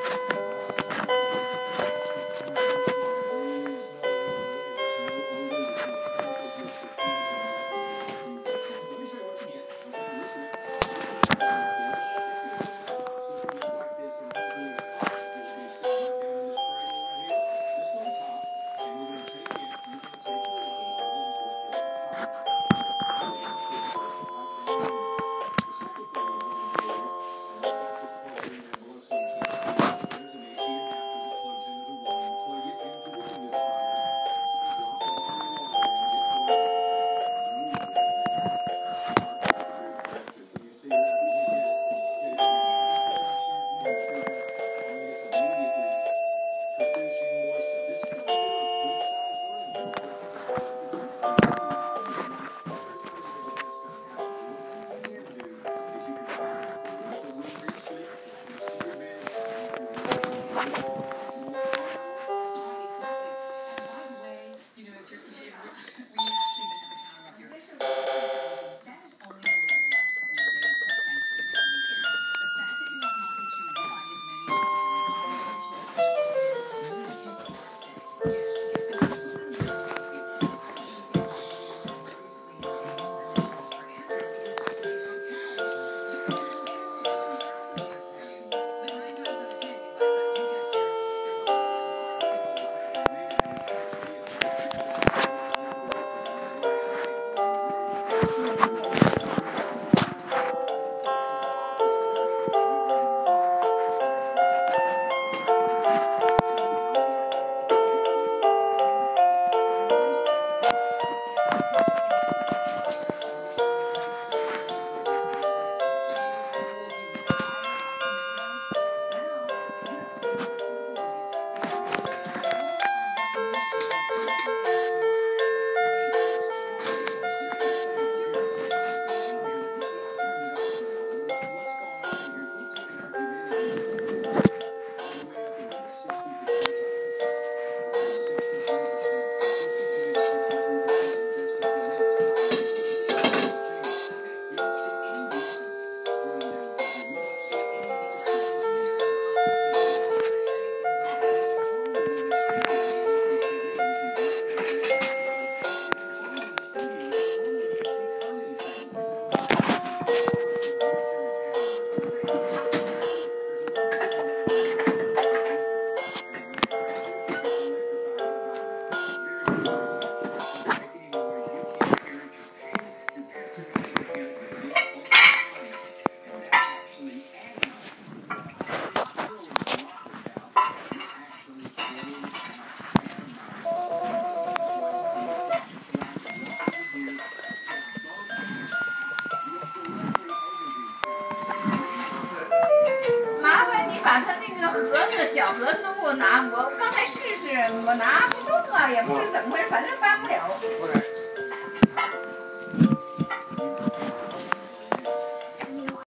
Yes. 盒子都给我拿，我刚才试试，我拿不动啊，也不知怎么回事，反正搬不了。